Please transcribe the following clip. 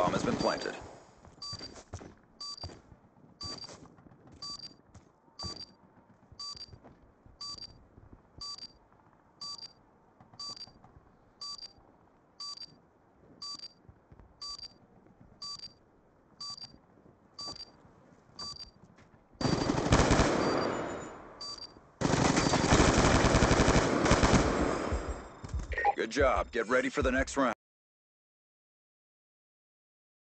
Bomb has been planted. Good job. Get ready for the next round.